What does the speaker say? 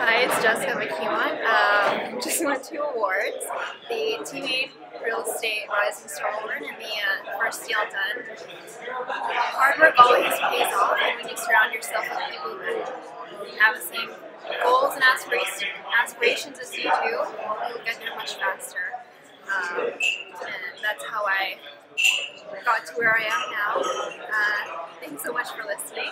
Hi, it's Jessica McKeown. Um, just won two awards. The Team Made Real Estate Rising Star Award and the uh, First Deal Done. Hard work always pays off and when you surround yourself with people who have the same goals and aspirations, as you do, you'll get there much faster. Um, and that's how I got to where I am now. Uh, thanks so much for listening.